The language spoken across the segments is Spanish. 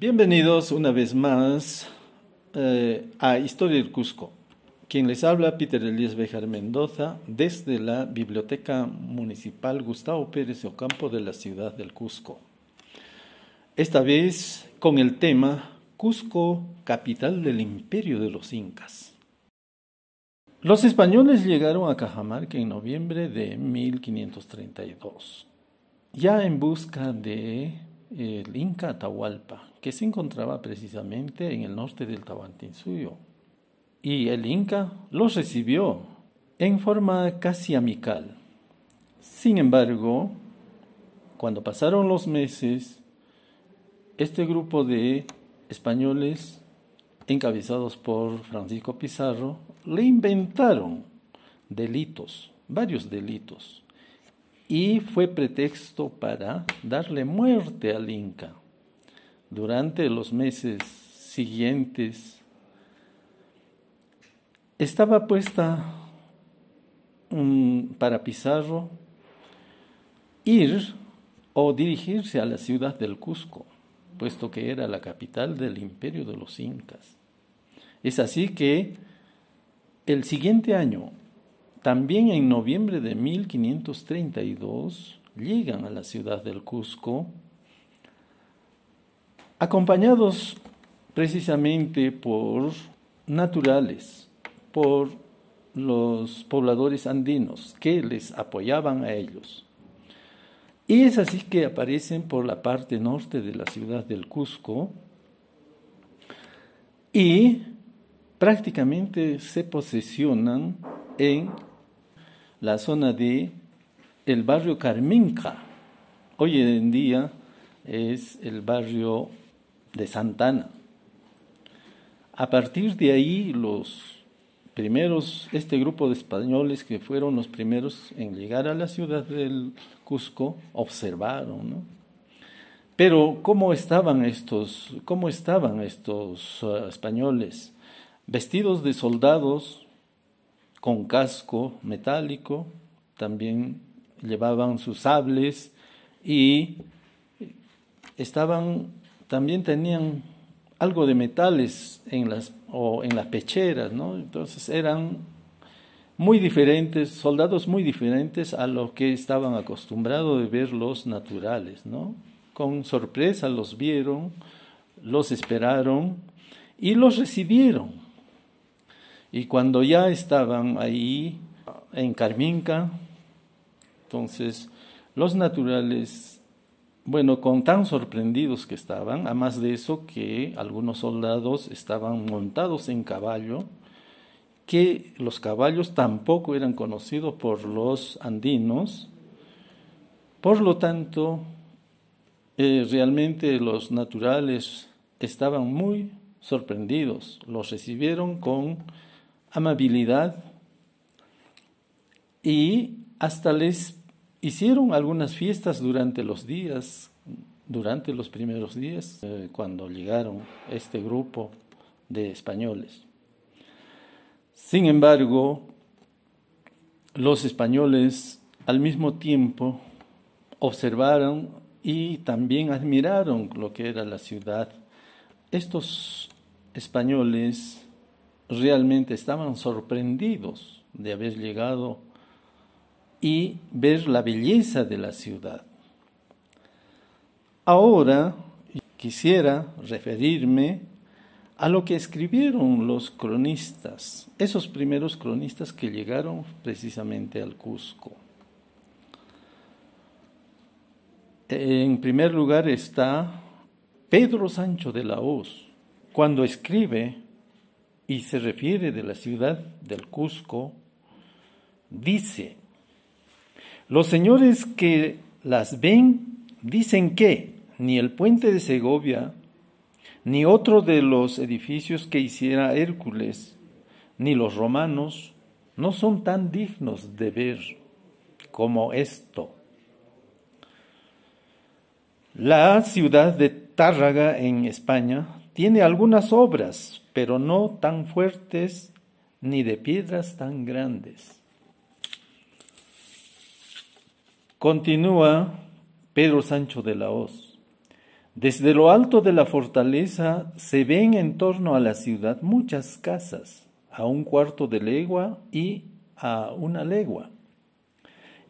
Bienvenidos una vez más eh, a Historia del Cusco. Quien les habla, Peter Elías Bejar Mendoza, desde la Biblioteca Municipal Gustavo Pérez Ocampo de la ciudad del Cusco. Esta vez con el tema Cusco, capital del imperio de los incas. Los españoles llegaron a Cajamarca en noviembre de 1532, ya en busca de el Inca Atahualpa, que se encontraba precisamente en el norte del Tahuantinsuyo. Y el Inca los recibió en forma casi amical. Sin embargo, cuando pasaron los meses, este grupo de españoles, encabezados por Francisco Pizarro, le inventaron delitos, varios delitos, y fue pretexto para darle muerte al Inca. Durante los meses siguientes estaba puesta para Pizarro ir o dirigirse a la ciudad del Cusco, puesto que era la capital del imperio de los incas. Es así que el siguiente año, también en noviembre de 1532 llegan a la ciudad del Cusco, acompañados precisamente por naturales, por los pobladores andinos que les apoyaban a ellos. Y es así que aparecen por la parte norte de la ciudad del Cusco y prácticamente se posesionan en la zona de el barrio Carminca. Hoy en día es el barrio de Santana. A partir de ahí, los primeros, este grupo de españoles que fueron los primeros en llegar a la ciudad del Cusco, observaron, ¿no? Pero ¿cómo estaban estos, cómo estaban estos uh, españoles? Vestidos de soldados, con casco metálico, también llevaban sus sables y estaban, también tenían algo de metales en las, o en las pecheras, ¿no? Entonces eran muy diferentes, soldados muy diferentes a lo que estaban acostumbrados de ver los naturales, ¿no? Con sorpresa los vieron, los esperaron y los recibieron y cuando ya estaban ahí en Carminca, entonces los naturales, bueno, con tan sorprendidos que estaban, además de eso que algunos soldados estaban montados en caballo, que los caballos tampoco eran conocidos por los andinos, por lo tanto, eh, realmente los naturales estaban muy sorprendidos, los recibieron con amabilidad y hasta les hicieron algunas fiestas durante los días, durante los primeros días, eh, cuando llegaron este grupo de españoles. Sin embargo, los españoles al mismo tiempo observaron y también admiraron lo que era la ciudad. Estos españoles realmente estaban sorprendidos de haber llegado y ver la belleza de la ciudad. Ahora quisiera referirme a lo que escribieron los cronistas, esos primeros cronistas que llegaron precisamente al Cusco. En primer lugar está Pedro Sancho de la Hoz, cuando escribe y se refiere de la ciudad del Cusco, dice, los señores que las ven dicen que ni el puente de Segovia, ni otro de los edificios que hiciera Hércules, ni los romanos, no son tan dignos de ver como esto. La ciudad de Tárraga en España tiene algunas obras, pero no tan fuertes ni de piedras tan grandes. Continúa Pedro Sancho de la Hoz. Desde lo alto de la fortaleza se ven en torno a la ciudad muchas casas, a un cuarto de legua y a una legua.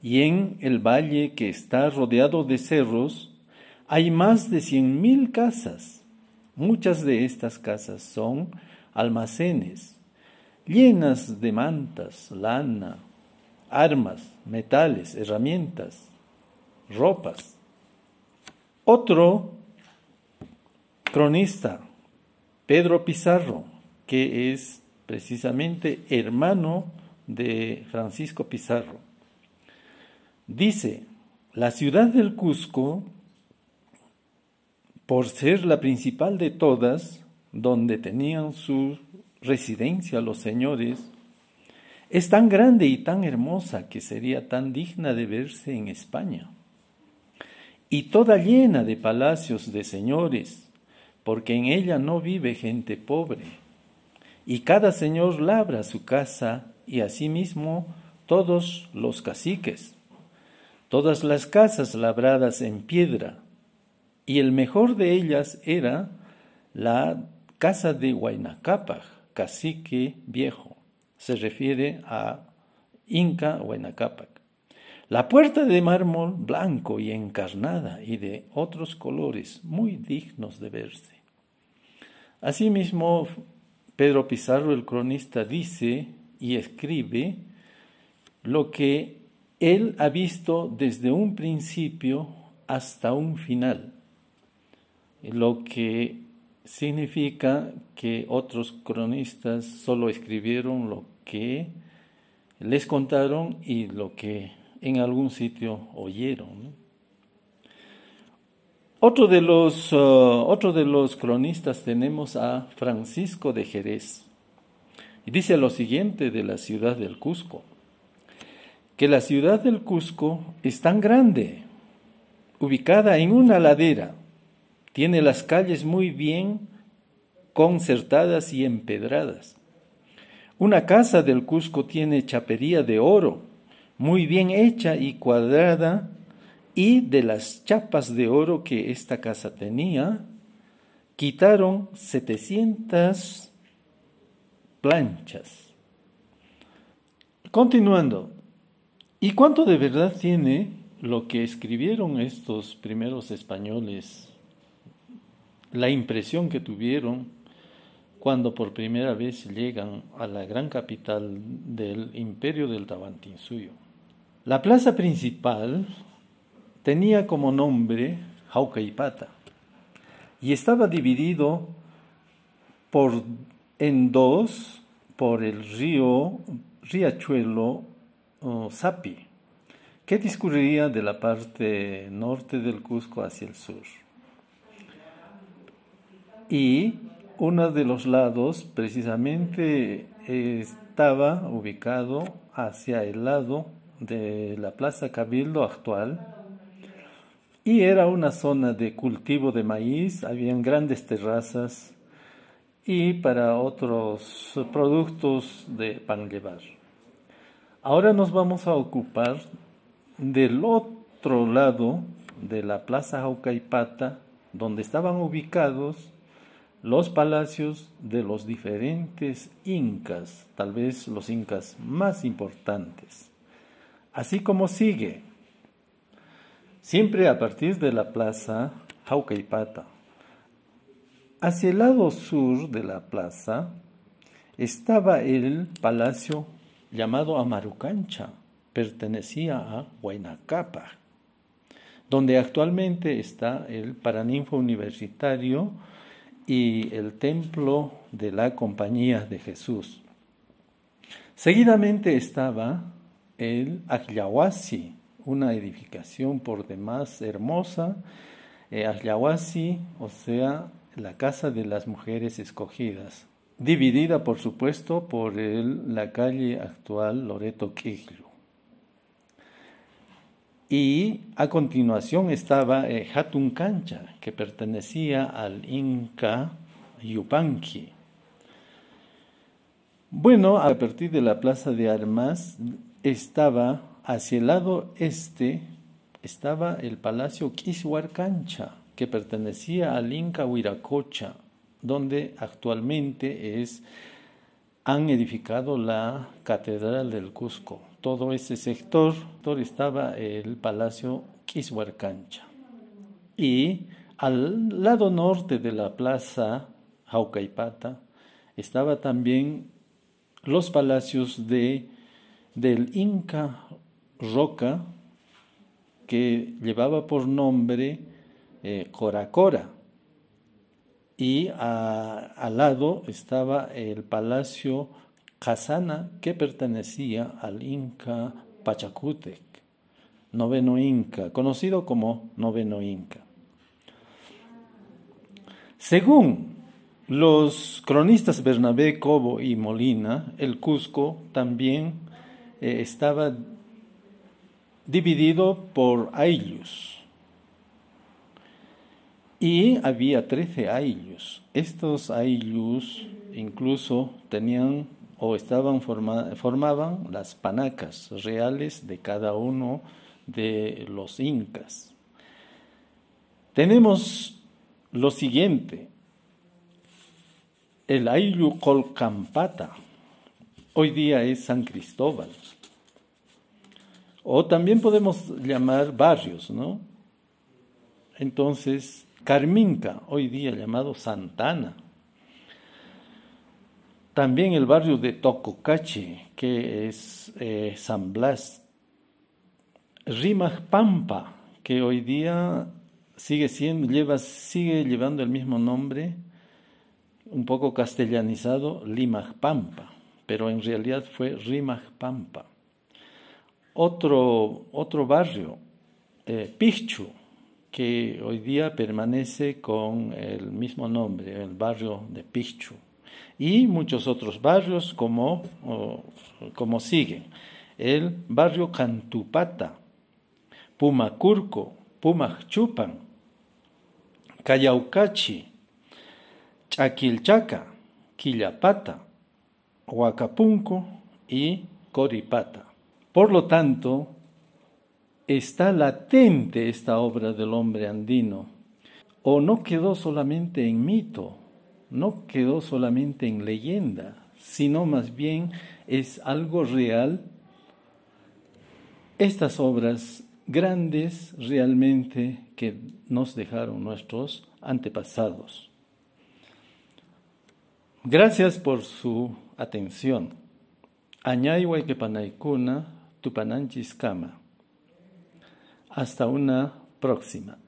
Y en el valle que está rodeado de cerros hay más de cien mil casas. Muchas de estas casas son almacenes, llenas de mantas, lana, armas, metales, herramientas, ropas. Otro cronista, Pedro Pizarro, que es precisamente hermano de Francisco Pizarro, dice, la ciudad del Cusco, por ser la principal de todas, donde tenían su residencia los señores, es tan grande y tan hermosa que sería tan digna de verse en España. Y toda llena de palacios de señores, porque en ella no vive gente pobre. Y cada señor labra su casa y asimismo todos los caciques. Todas las casas labradas en piedra. Y el mejor de ellas era la casa de Huaynacapac, cacique viejo se refiere a Inca o Enacapac. La puerta de mármol blanco y encarnada y de otros colores muy dignos de verse. Asimismo, Pedro Pizarro, el cronista, dice y escribe lo que él ha visto desde un principio hasta un final, lo que significa que otros cronistas solo escribieron lo que les contaron y lo que en algún sitio oyeron. Otro, de los, uh, otro de los cronistas tenemos a Francisco de Jerez. Y dice lo siguiente de la ciudad del Cusco, que la ciudad del Cusco es tan grande, ubicada en una ladera, tiene las calles muy bien concertadas y empedradas. Una casa del Cusco tiene chapería de oro, muy bien hecha y cuadrada, y de las chapas de oro que esta casa tenía, quitaron 700 planchas. Continuando, ¿y cuánto de verdad tiene lo que escribieron estos primeros españoles la impresión que tuvieron cuando por primera vez llegan a la gran capital del imperio del Tabantinsuyo. La plaza principal tenía como nombre Jaucaipata y estaba dividido por, en dos por el río Riachuelo Sapi, que discurría de la parte norte del Cusco hacia el sur y uno de los lados precisamente estaba ubicado hacia el lado de la Plaza Cabildo actual y era una zona de cultivo de maíz, habían grandes terrazas y para otros productos de pan llevar. Ahora nos vamos a ocupar del otro lado de la Plaza Jaucaipata, donde estaban ubicados los palacios de los diferentes incas, tal vez los incas más importantes. Así como sigue, siempre a partir de la plaza Jaucaipata. Hacia el lado sur de la plaza estaba el palacio llamado Amarucancha, pertenecía a Huaynacapa, donde actualmente está el Paraninfo Universitario y el templo de la compañía de Jesús. Seguidamente estaba el Agliawasi, una edificación por demás hermosa, eh, o sea, la casa de las mujeres escogidas, dividida por supuesto por el, la calle actual Loreto Quijlo. Y a continuación estaba eh, Hatun Cancha, que pertenecía al Inca Yupanqui. Bueno, a partir de la plaza de armas estaba hacia el lado este, estaba el palacio Cancha, que pertenecía al Inca Huiracocha, donde actualmente es, han edificado la Catedral del Cusco. Todo ese sector, estaba el Palacio Quishuarcancha. Y al lado norte de la plaza Jaucaipata estaba también los palacios de, del Inca Roca, que llevaba por nombre eh, Coracora. Y al lado estaba el palacio Casana, que pertenecía al Inca Pachacútec, noveno Inca, conocido como noveno Inca. Según los cronistas Bernabé, Cobo y Molina, el Cusco también eh, estaba dividido por aylus. Y había trece aylus. Estos aylus incluso tenían o estaban formaban las panacas reales de cada uno de los incas. Tenemos lo siguiente, el Ayllu Colcampata, hoy día es San Cristóbal. O también podemos llamar barrios, ¿no? Entonces, Carminca, hoy día llamado Santana. También el barrio de Tococache, que es eh, San Blas. Rimaj Pampa, que hoy día sigue, siendo, lleva, sigue llevando el mismo nombre, un poco castellanizado, Limaj Pampa, pero en realidad fue Rimaj Pampa otro, otro barrio, eh, Pichu, que hoy día permanece con el mismo nombre, el barrio de Pichu, y muchos otros barrios como, como siguen. El barrio Cantupata, Pumacurco, Pumachchupan, Callaucachi, Chaquilchaca, Quillapata, Huacapunco y Coripata. Por lo tanto, está latente esta obra del hombre andino, o no quedó solamente en mito, no quedó solamente en leyenda, sino más bien es algo real. Estas obras grandes realmente que nos dejaron nuestros antepasados. Gracias por su atención. Hasta una próxima.